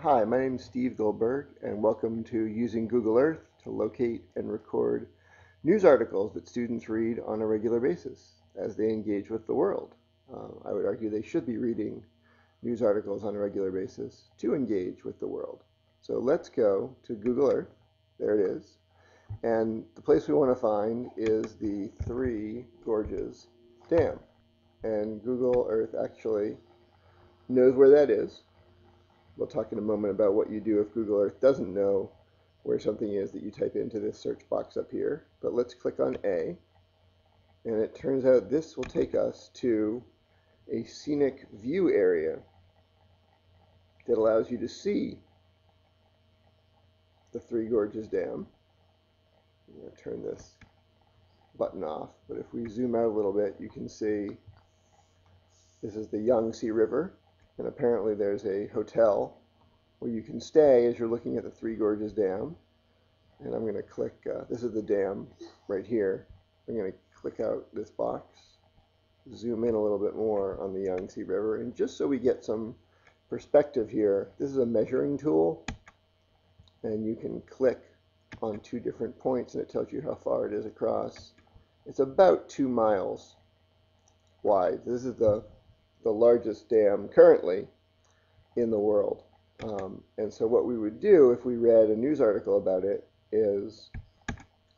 Hi, my name is Steve Goldberg, and welcome to Using Google Earth to locate and record news articles that students read on a regular basis as they engage with the world. Uh, I would argue they should be reading news articles on a regular basis to engage with the world. So let's go to Google Earth. There it is. And the place we want to find is the Three Gorges Dam. And Google Earth actually knows where that is. We'll talk in a moment about what you do if Google Earth doesn't know where something is that you type into this search box up here. But let's click on A. And it turns out this will take us to a scenic view area that allows you to see the Three Gorges Dam. I'm going to turn this button off, but if we zoom out a little bit, you can see this is the Yangtze River, and apparently there's a hotel where you can stay as you're looking at the Three Gorges Dam. And I'm going to click, uh, this is the dam right here. I'm going to click out this box, zoom in a little bit more on the Yangtze River, and just so we get some perspective here, this is a measuring tool, and you can click on two different points and it tells you how far it is across. It's about two miles wide. This is the the largest dam currently in the world. Um, and so what we would do if we read a news article about it is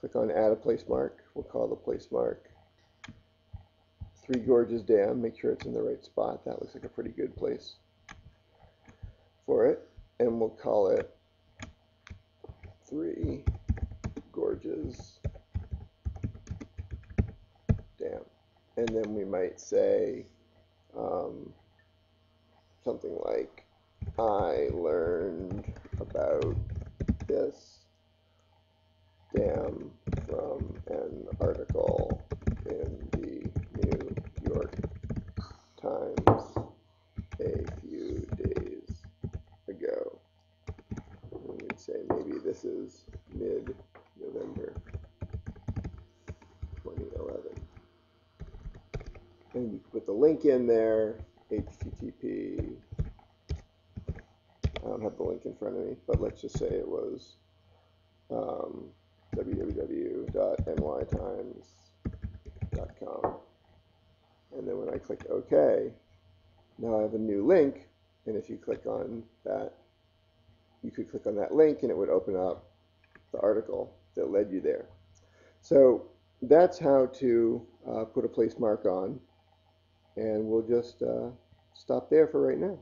click on add a place mark. We'll call the place mark Three Gorges Dam. Make sure it's in the right spot. That looks like a pretty good place for it. And we'll call it Three Gorges Dam. And then we might say um, something like, I learned about this dam from an article in the New York Times a few days ago. And we'd say maybe this is mid-November and put the link in there, HTTP. I don't have the link in front of me, but let's just say it was um, www.nytimes.com. And then when I click OK, now I have a new link. And if you click on that, you could click on that link and it would open up the article that led you there. So that's how to uh, put a place mark on and we'll just uh, stop there for right now.